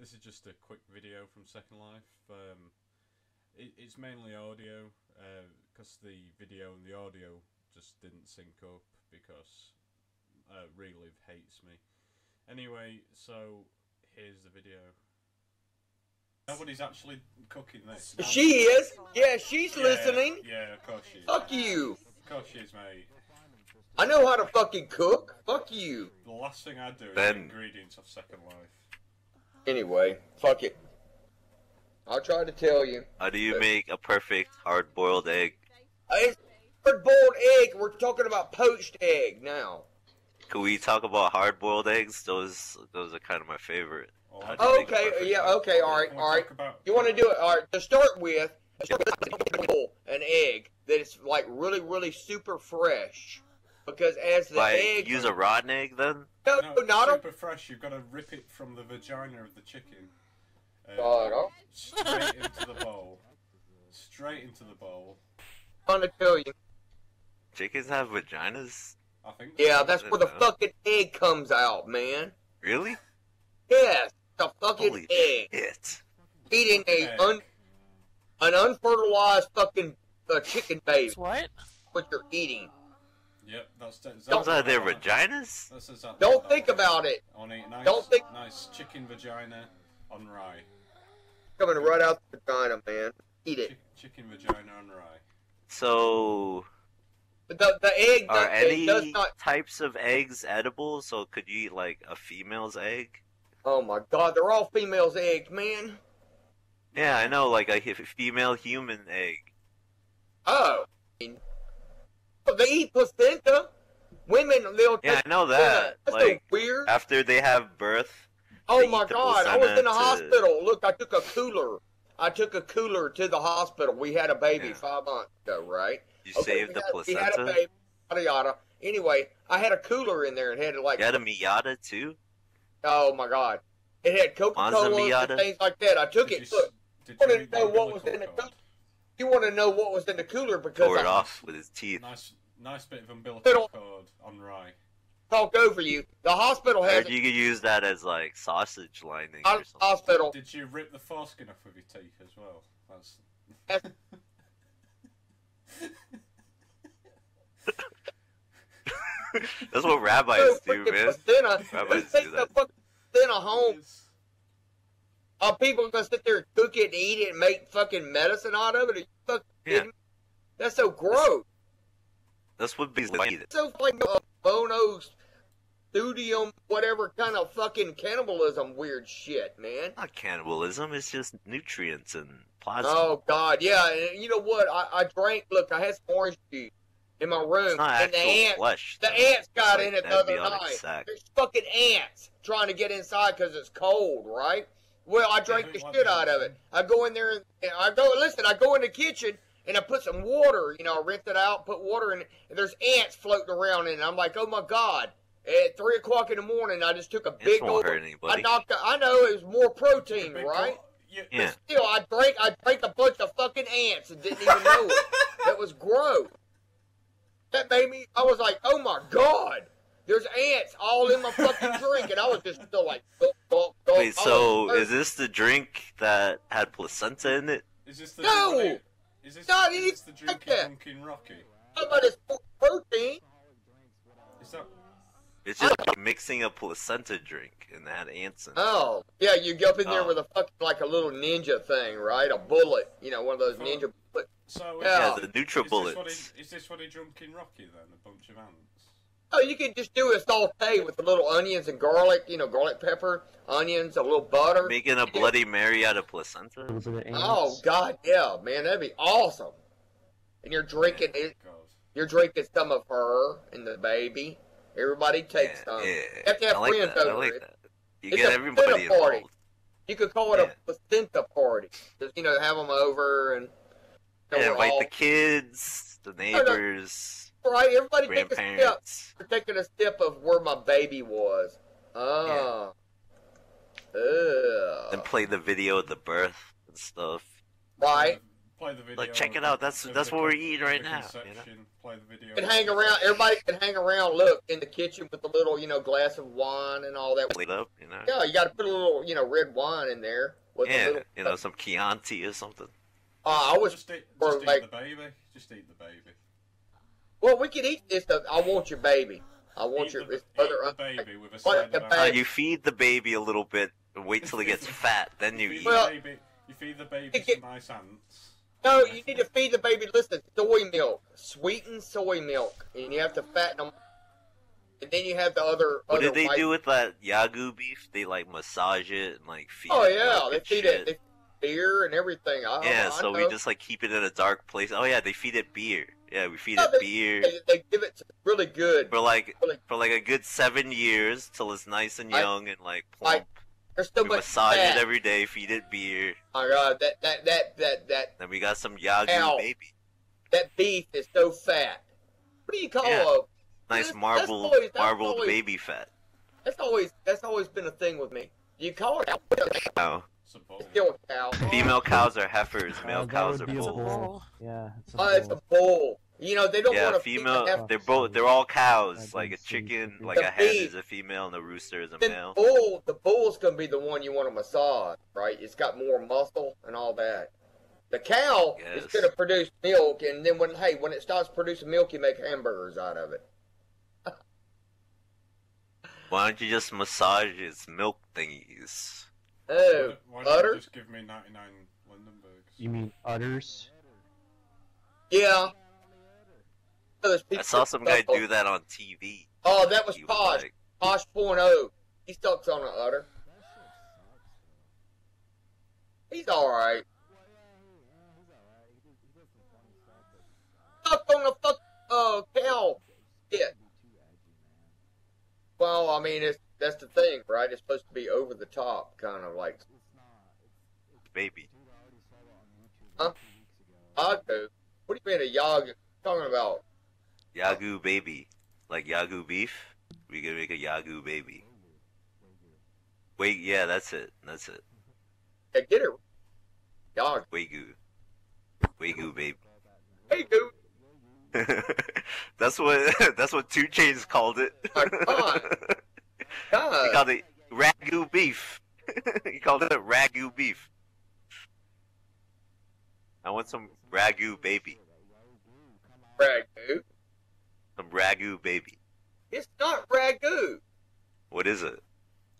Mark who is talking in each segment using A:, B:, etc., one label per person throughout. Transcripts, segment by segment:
A: This is just a quick video from Second Life. Um, it, it's mainly audio because the video and the audio just didn't sync up because uh, Relive hates me. Anyway, so here's the video. Nobody's actually cooking this.
B: She is. Yeah, she's
A: Yeah,
B: listening.
A: Yeah, of course she is.
B: Fuck you.
A: Of course she is, mate.
B: I know how to fucking cook. Fuck you.
A: The last thing I do is
C: Ben.
A: the ingredients of Second Life.
B: Anyway, fuck it. I'll try to tell you.
C: How do you make a perfect hard-boiled egg?
B: It's hard boiled egg. We're talking about poached egg now.
C: Can we talk about hard-boiled eggs? Those those are kind of my favorite.
A: Or
C: How
A: I
C: do you
A: do-
C: make a
B: Okay, yeah, okay, all right, all right.
A: about-
B: You want to do it? All right. To start with, an egg that is like really, really super fresh. Because as the
C: Like
B: egg,
C: use a rotten egg then?
B: no,
A: No,
B: not a.
A: super fresh. You've got to rip it from the vagina of the chicken. Uh,
B: God,
A: straight into the bowl. Straight into the bowl.
B: trying to tell you.
C: Chickens have vaginas?
A: I think.
B: Yeah, that's where the
C: Yeah.
B: fucking egg comes out, man.
C: Really?
B: Yes, the fucking
C: Holy
B: egg.
C: shit!
B: Eating a
A: Egg.
B: un, an unfertilized fucking uh, chicken baby.
D: What?
B: What you're eating.
A: Yep, that's that's
C: Comes out of their vaginas?
A: That's exactly
B: Don't think
A: that
B: about it.
A: I want a nice,
B: Don't think-
A: nice chicken vagina on rye.
B: Coming right out the vagina, man. Eat it.
A: Chi- chicken vagina on rye.
C: So,
B: But the the egg,
C: are
B: does, it does
C: any
B: not.
C: types of eggs edible? So could you eat like a female's egg?
B: Oh my god, they're all females' eggs, man.
C: Yeah, I know, like a female human egg.
B: Oh. But they eat placenta. Women, they'll
C: Yeah,
B: take
C: I know
B: placenta.
C: that.
B: That's so weird.
C: after they have birth,
B: Oh my god, I was in the
C: to-
B: hospital. Look, I took a cooler. I took a cooler to the hospital. We had a baby
C: Yeah.
B: five months ago, right?
C: you
B: Okay,
C: save
B: we
C: the
B: had- we had a
C: placenta.
B: baby, yada yada. Anyway, I had a cooler in there and had like,
C: You had a Miata too?
B: oh my god, it had Coca Cola
C: Miata?
B: and things like that. I took
A: Did
B: it.
A: you,
B: Look,
A: did
B: you
A: you
B: want to know what was in the cooler?
A: cord?
B: You want to know what was in the cooler because
C: Tore it
B: I
C: off with his teeth.
A: Nice, nice bit of umbilical
B: Fiddle.
A: cord on rye.
B: talk over you. The hospital has
C: heard you could use that as like sausage lining or something.
B: hospital.
A: Did you rip the foreskin off with your teeth as well? That's.
B: That's-
C: That's what rabbis do,
B: freaking
C: man.
B: placenta. Who
C: Rabbis
B: takes
C: do
B: the
C: that.
B: fucking placenta home?
A: Yes.
B: Are people gonna sit there and cook it and eat it and make fucking medicine out of it? Are you fucking
C: Yeah.
B: kidding me? That's so gross.
C: That's would be eat it.
B: It's so like a bono studium, whatever kind of fucking cannibalism weird shit, man.
C: Not cannibalism, it's just nutrients and plasma.
B: Oh god, yeah. And you know what? I, I drank. Look, I had some orange juice in my room,
C: it's not
B: and the ants,
C: flesh.
B: the
C: though.
B: ants got
C: It's
B: in
C: like
B: it the other night.
C: sac.
B: There's fucking ants trying to get inside because it's cold, right? Well, I drank the shit out of it. I go in there and and I go listen. I go in the kitchen and I put some water. You know, I rinse it out, put water in it, and there's ants floating around in it. I'm like, oh my god! At three o'clock in the morning, I just took a
C: Ants
B: big
C: won't
B: old.
C: hurt
B: I
C: anybody.
B: knocked. I know it was more protein, right?
A: go- you-
C: Yeah.
B: Still, I drank. I drank a bunch of fucking ants and didn't even know it. That was gross. That made me. I was like, oh my god. There's ants all in my fucking drink, and I was just still like, gulp, gulp, gulp.
C: Wait, so is this the drink that had placenta in it?
A: Is this the
B: No!
A: What it- Is this,
B: Not
A: is this the
B: anything
A: drink
B: like
A: you're drinking Rocky?
B: talking about this protein.
A: Is that?
C: It's just like mixing a placenta drink and that had ants in it.
B: Oh, yeah, you go up in there
C: Oh.
B: with a fucking like a little ninja thing, right? A bullet, you know, one of those ninja bullets.
A: So
B: Yeah.
C: Yeah, the
A: Is this, what
C: NutriBullets.
A: is this what he drunk in Rocky then? A bunch of ants.
B: Oh, you could just do a saute with the little onions and garlic, you know, garlic pepper, onions, a little butter.
C: Making a Bloody Mary out of placenta?
B: Oh God, yeah, man, that'd be awesome. And you're drinking it.
A: God.
B: You're drinking some of her and the baby. Everybody takes
C: Yeah,
B: some.
C: yeah.
B: You have to have
C: I like
B: friends
C: that. I
B: over
C: like
B: it.
C: that. You
B: It's
C: get
B: a
C: everybody
B: dinner party.
C: involved.
B: You could call it
C: Yeah.
B: a placenta party. Just you know, have them over and. you know,
C: Yeah, invite
B: all-
C: the kids, the
B: no.
C: neighbors,
B: Right, everybody take a step. We're taking a step of where my baby was. Ah. Ugh.
C: And play the video of the birth and stuff.
B: Right.
A: play the video.
C: Like, check it out. That's that's what we're eating right now. You know?
A: Play the video.
B: can hang around. Everybody can hang around. Look in the kitchen with the little, you know, glass of wine and all that.
C: Lit up, you know.
B: Yeah, you got to put a little, you know, red wine in there. With a
C: Yeah,
B: little,
C: you know, some Chianti or something.
B: Uh, I was.
A: Just eat,
B: or
A: just eat
B: like-
A: the baby. Just eat the baby.
B: Well, we could eat this. Stuff. I want your baby. I want
A: Eat
B: your
A: the,
B: it's
A: eat
B: other.
A: the baby with a
B: What
A: side
B: the
A: of
C: Uh, you feed the baby a little bit and wait till he gets fat, then you
A: feed
C: eat.
B: Well-
A: the baby. You feed the baby
B: It get-
A: some nice ants.
B: No, you need to feed the baby. Listen, soy milk, sweetened soy milk, and you have to fatten them. And then you have the other.
C: What
B: other
C: did they
B: white-
C: do with that Yagu beef? They like massage it and like feed
B: Oh
C: it
B: yeah, they feed
C: shit.
B: it. They feed beer and everything. I,
C: yeah,
B: I
C: so
B: know.
C: we just like keep it in a dark place. Oh yeah, they feed it beer. Yeah, we feed
B: No,
C: it
B: they-
C: beer
B: They, they give it really good.
C: for like
B: really-
C: for like a good seven years till it's nice and
B: I-
C: young and like
B: I-
C: plump.
B: There's so
C: we
B: much
C: massage
B: fat.
C: it every day, feed it beer.
B: Oh my god, that that that that that
C: Then we got some Yagyu
B: Ow.
C: baby.
B: that beef is so fat. What do you call
C: Yeah.
B: a?
C: Nice marbled
B: that's always- that's
C: marbled
B: always-
C: baby fat.
B: That's always that's always been a thing with me. You call it a
C: Oh.
A: It's a bowl.
B: still a cow.
C: Female cows are heifers,
D: Uh,
C: male
D: that
C: cows are
D: would be a
C: bulls.
D: bull. Yeah, it's a
B: Oh, it's a
D: bull.
B: bull. You know they don't
C: Yeah,
B: want to
C: female.
B: Feed
C: They're both. They're all cows. Like a
D: doesn't seem to
C: chicken,
D: be-
C: like
B: The
C: a hen
B: beef.
C: is a female and a rooster is a
B: the
C: male.
B: bull. The bull's gonna be the one you want to massage, right? It's got more muscle and all that. The cow is gonna produce milk, and then when hey when it starts producing milk, you make hamburgers out of it.
C: Why don't you just massage its milk thingies?
B: Oh,
A: Why don't
B: butter?
A: you just give me 99 Lindenbergs?
D: You mean udders?
B: Yeah.
C: I saw some guy do that on TV.
B: Oh, that was
C: He
B: Posh.
C: like,
B: Posh point oh. He sucks on the udder. He's alright. Sucked on the fuck uh cow. Yeah. Well, I mean, it's that's the thing, right? It's supposed to be over the top, kind of like
C: baby.
B: Do. What do you mean a yog? Talking about?
C: Yagu baby. Like Yagu beef. We gonna make a Yagu baby. Wait, yeah, that's it. That's it.
B: Yeah, get it. Yagu.
C: Wagyu. Wagyu baby.
B: Hey, dude.
C: that's what that's what 2 Chainz called it.
B: Oh my God.
C: he called it ragu beef. he called it ragu beef. I want some ragu baby.
B: Ragu.
C: Some ragu baby.
B: It's not ragu.
C: What is it?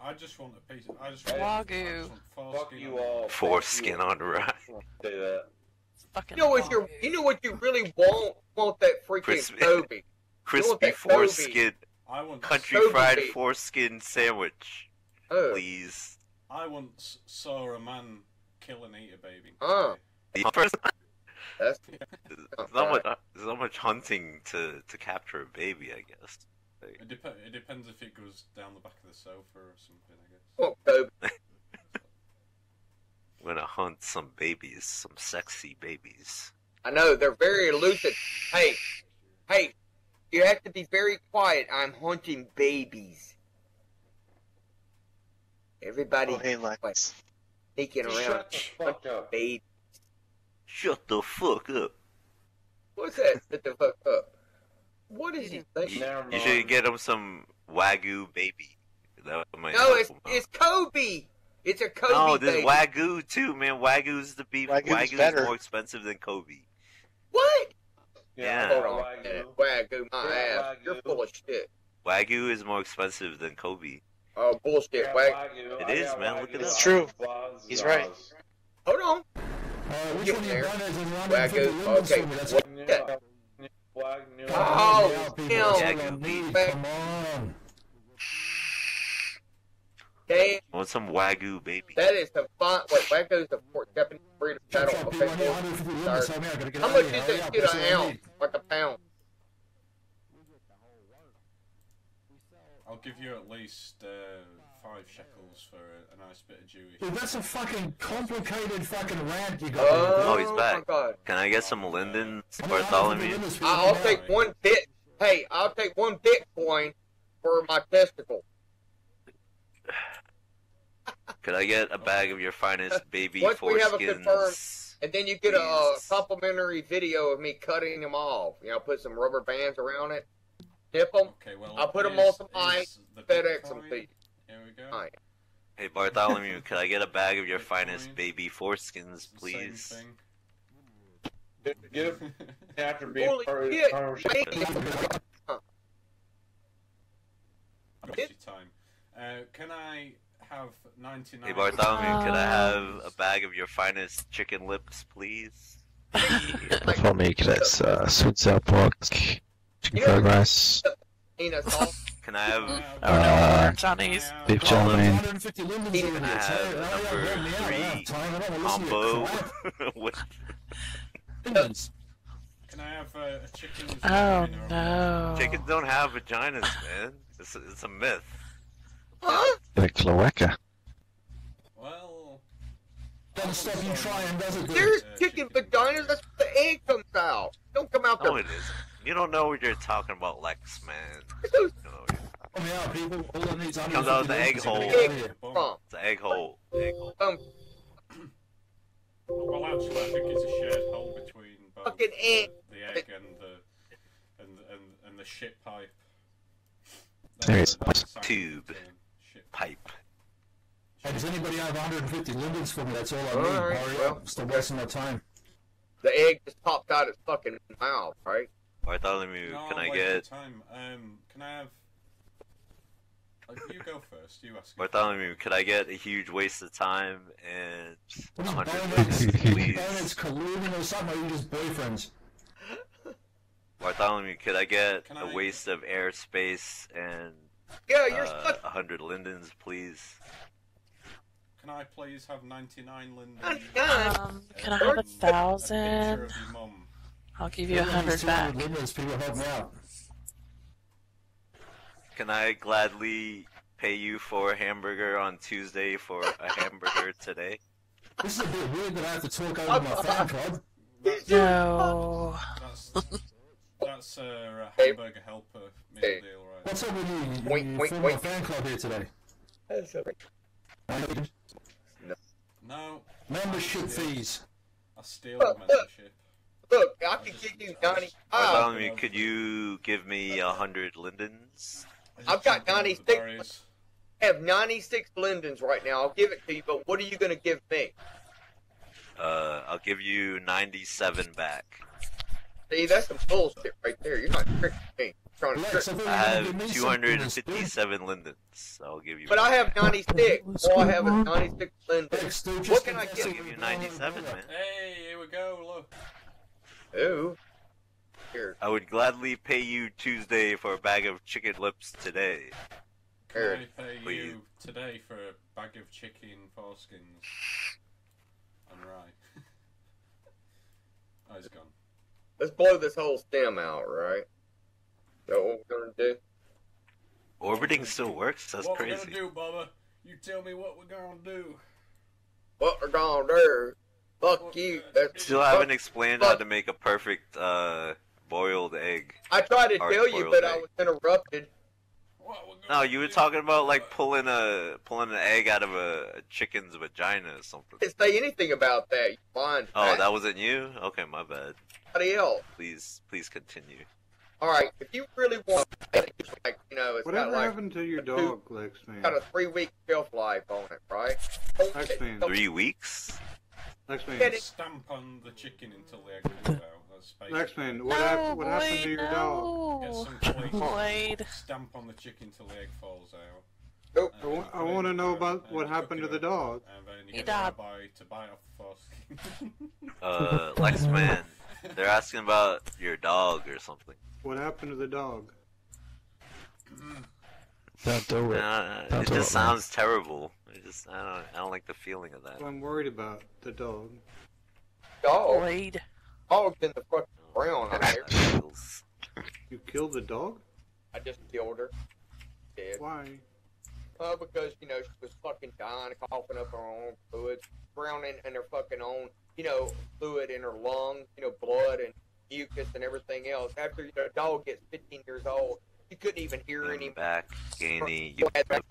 A: I just want a piece. Of, I just want.
E: Wagyu.
A: I just want
F: Fuck
A: foreskin
F: you
A: on it.
F: all.
C: Foreskin on rye.
F: Say that.
B: You know what you you know what you really want? Want that freaking
C: Crispy.
B: Kobe.
C: Crispy
B: that Kobe.
C: foreskin,
A: I want.
C: country
B: Kobe
C: fried
B: beef.
C: foreskin sandwich,
B: Oh.
C: please.
A: I once saw a man kill and eat a baby.
B: Oh.
C: First,
B: That's
C: there's not much, there's not much hunting to to capture a baby, I guess. Like,
A: It, dep- it depends if it goes down the back of the sofa or something. I guess.
B: want Kobe.
C: I'm gonna hunt some babies, some sexy babies.
B: I know they're very elusive. Hey, hey, you have to be very quiet. I'm hunting babies. Everybody
G: Oh, hey, Lex.
B: sneaking around
F: Shut the fuck up.
B: baby.
C: Shut the fuck up.
B: What's that? Shut the fuck up. What is he thinking?
F: Never.
C: You should get him some wagyu baby. That might
B: No, it's it's Kobe. It's a Kobe
C: No, there's
B: baby.
C: wagyu too, man. Wagyu's the beef.
G: Wagyu's
C: Wagyu is
G: better.
C: more expensive than Kobe.
B: What?
C: Yeah.
B: Hold on.
F: Wagyu.
B: Wagyu, my
F: Yeah,
B: ass. You're full of shit.
C: Wagyu is more expensive than Kobe.
B: Oh bullshit.
F: Yeah, Wagyu.
C: It
F: I
C: is, man, look
F: Wagyu.
C: it
G: It's true. He's right.
B: Hold on.
H: Uh, which
B: Get there.
H: you done as in
B: Wagyu. Okay. What? Yeah.
F: Oh, Wagyu.
B: Oh,
H: people.
B: hell.
H: That's what I need.
B: Wag-
H: Come on.
B: Damn,
C: I want some wagyu baby.
B: that is the fun. Wait, Wagyu the port Japanese breed of cattle.
H: Check out
B: Okay,
H: people, I need
B: well,
H: 150 limits.
B: sorry.
H: Help me out. Gotta get
B: How
H: out
B: much
H: of here.
B: is
H: Hurry
B: that shit an
H: I
B: ounce?
H: need.
B: Like a pound.
A: I'll give you at least uh, five shekels for a, a nice bit of Jewish.
H: Dude, that's a fucking complicated fucking rant you got.
B: Oh,
C: Oh, he's back.
B: my god.
C: Can I get some Linden
H: How many 150
C: Bartholomew?
B: I-
H: you
B: I'll take one bit. Hey, I'll take one Bitcoin for my testicle.
C: Could I get a bag of your finest baby
B: Once we have a
C: foreskins?
B: confirmed- and then you get a, uh
C: Please.
B: complimentary video of me cutting them off. You know, put some rubber bands around it, dip them,
A: Okay, well.
B: I'll put 'em
A: them
B: on some ice,
A: here's the big
B: FedEx them to you.
A: Here we go.
B: Alright.
C: Hey Bartholomew, could I get a bag of your finest baby foreskins, please?
A: Same
F: Give
A: thing.
F: after being
B: Holy
F: part
B: shit!
F: part of-
B: Hey,
A: Wasted time. Uh, can I have 99?
C: Hey Bartholomew, could I have
E: Um,
C: a bag of your finest chicken lips, please?
G: For me, that's uh, sweet sour pork, chicken
B: You
G: fried rice,
C: Can I have
G: Uh,
E: no, Johnny's.
G: beef
C: Call
G: chow mein,
B: Can
C: I have
H: Sorry,
C: number
H: help me out. I don't have
C: three
H: time. I don't want to listen to your
C: combo with
A: Can I have uh, a chicken?
E: Oh no.
C: chickens don't have vaginas, man. It's a, it's a myth.
B: Huh?
G: And a cloaca.
A: Well,
H: Doesn't stop you trying, does it?
B: There's chicken
A: chicken.
B: vaginas. That's where the egg comes out. Don't come out
C: No,
B: there.
C: it isn't. You don't know what you're talking about, Lex, man.
B: It's
C: No,
H: Help me out, people. All I need is
C: Comes out the
H: 150
C: egg
H: lumens.
C: hole.
H: Get out of here.
A: bum.
B: from.
C: it's an egg hole. Egg hole.
B: Um,
A: Well, actually, I think it's a shared hole between both
B: Fucking egg.
A: the egg and the and and and the shit pipe.
G: There is.
A: That's the sound
C: Tube.
A: of the Shit
C: Pipe.
H: Hey, does anybody have 150 lumens for me? That's all I need.
B: All right,
H: Hurry
B: well,
H: up. Stop wasting my time.
B: the egg just popped out his fucking mouth, right?
C: Bartholomew,
A: No,
C: can
A: I'm
C: I
A: wasting
C: get
A: time? Um, can I have? Uh, you go first. You ask. me.
C: Bartholomew? Could I get a huge waste of time and
H: What
C: a
H: are you,
C: hundred
H: Bayonets?
C: linens,
H: Bayonets
C: please?
H: colluding or something, or are you just boyfriends?
C: Bartholomew, could I get
A: Can
C: a
A: I-
C: waste of airspace and
B: Yeah, you're
C: uh,
B: such
C: a hundred lindens, please?
A: Can I please have 99
B: lindens?
E: Um, can I have a
A: and A picture
E: thousand?
A: of your mum.
E: I'll give you a hundred back.
H: Lumens, people help me out.
C: Can I gladly pay you for a hamburger on Tuesday for a hamburger today?
H: This is a bit weird that I have to talk over my fan club.
A: That's,
E: No.
A: That's, that's uh, a hamburger helper meal
B: Hey.
A: deal, right?
H: What's up with you? You,
B: Wait,
H: you
B: wait, wait.
H: a fan club here today.
A: No,
H: Membership fees.
A: I steal the membership.
B: Look, I can give you ninety. Ah,
C: Bartholomew, could you give me a hundred lindens?
A: I just
B: I've got
A: jumped
B: 96. I have ninety-six lindens right now. I'll give it to you, but what are you gonna give me?
C: Uh, I'll give you ninety-seven back.
B: See, that's some bullshit right there. You're not tricking me. You're trying to
H: Lex,
B: trick me.
H: thought
C: I
H: you were gonna give
C: have
H: me
C: two
H: something
C: hundred
H: this week.
C: fifty-seven lindens. I'll give you.
B: But I have ninety-six. All I have is ninety-six lindens. What can I
H: confess
C: I'll
B: give
C: you ninety-seven, man.
A: Hey, here we go. Look.
B: Ooh. Here,
C: I would gladly pay you Tuesday for a bag of chicken lips today.
A: Can
B: here.
A: I pay
C: Please.
A: you today for a bag of chicken foreskins and rye? oh, he's gone.
B: Let's blow this whole stem out, right? Is that what we're gonna do?
C: Orbiting still works. That's crazy.
A: what we're gonna do, Bubba? You tell me what we're gonna do.
B: What we're gonna do? Fuck you. That's
C: Still haven't explained how to make a perfect uh, boiled egg.
B: I tried to
C: Hard
B: tell you,
C: boiled
B: but I was interrupted.
C: No, you were talking about like pulling a pulling an egg out of a, a chicken's vagina or something.
B: I didn't say anything about that. You blind
C: Oh, that wasn't you? Okay, my bad.
B: Somebody else.
C: Please, please continue.
B: All right, if you really want, it's like you know, it's
F: Whatever
B: got like
F: happened to your
B: a two-
F: dog, Lex man?
B: got a three-week shelf life on it, right?
F: Lex man.
C: Three weeks?
F: Lex man.
B: Get it.
A: Stamp on the chicken until the egg comes out. That's basically.
F: Lex man. What
E: no,
F: happened? What happened to
E: Boyd,
F: your dog?
A: Get
E: no.
A: some plates.
E: Boyd.
A: Stamp on the chicken till the egg falls out.
B: Nope.
F: I wa- I want to know about what happened to the dog.
A: And then you
E: He
A: get
E: died.
A: the rabbi to bite off the foreskin.
C: Uh, Lex man. They're asking about your dog or something.
F: What happened to the dog?
G: Don't do it.
C: Uh,
G: Don't
C: it
G: do
C: just
G: it, man.
C: sounds terrible. It just I don't I don't like the feeling of that.
F: Well, I'm worried about the dog.
B: Dog.
E: Boyd.
B: Dog's in the fucking ground out there.
F: You killed the dog?
B: I just killed her. Dead.
F: Why?
B: Uh, because you know she was fucking dying, coughing up her own fluids, drowning in her fucking own, you know, fluid in her lungs, you know, blood and mucus and everything else. After you know, a dog gets 15 years old, you couldn't even hear
C: I'm
B: any.
C: back, Gainy. You
B: Back
C: back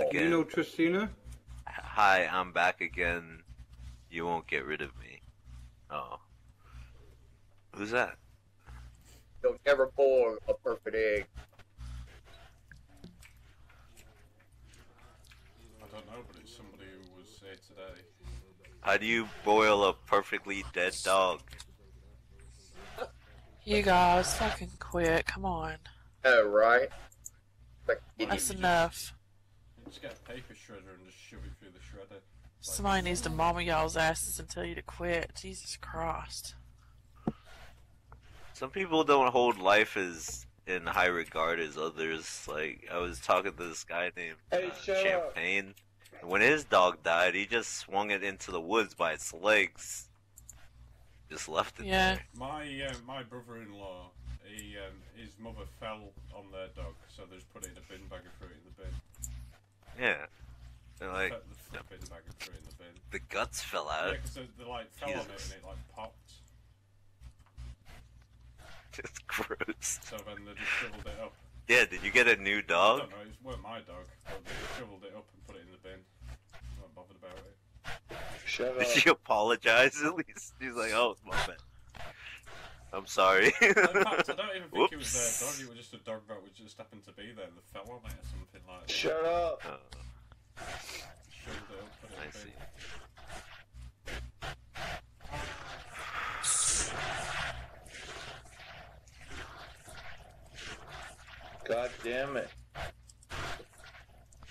F: You
C: again.
F: know Tristina?
C: Hi, I'm back again. You won't get rid of me. Oh. Who's that?
B: You'll never boil a perfect egg.
A: Don't know, but it's somebody who was here today.
C: How do you boil a perfectly dead dog?
E: You guys fucking quit. Come on.
B: Oh, right? Like,
E: That's enough.
A: Just get a paper shredder and just shove it through the shredder.
E: Somebody needs to mama y'all's asses and tell you to quit. Jesus Christ.
C: Some people don't hold life as in high regard as others. Like I was talking to this guy named
B: Hey,
C: uh,
B: shut up.
C: Champagne. And when his dog died, he just swung it into the woods by its legs. Just left it
E: Yeah.
C: there.
A: My uh, my brother-in-law, he um, his mother fell on their dog, so they just put it in a bin bag and threw it in the bin.
C: Yeah. And like
A: Put the flip bin bag and threw it in the bin.
C: the guts fell out.
A: Yeah,
C: out.
A: 'cause they, they like fell on it and it like popped.
C: It's gross.
A: So then they just shoveled it up.
C: Yeah, did you get a new dog?
A: I
C: dog?
A: don't know, it weren't my dog, but they just shoveled it up and put it in the bin. I'm not bothered about it.
B: Shut
C: Did you apologize at least? She's like, oh, it's my bad. I'm sorry.
A: In fact, I don't even think it was their dog. It was just a dog that was just happened to be there and they fell on it or something like that.
B: Shut up.
C: Oh,
A: Shoveled it up, put it in
C: I
A: the
C: see.
A: bin.
B: God damn it.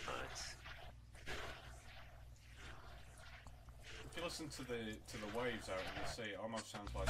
C: Nice.
A: If you listen to the to the waves out in the sea, it almost sounds like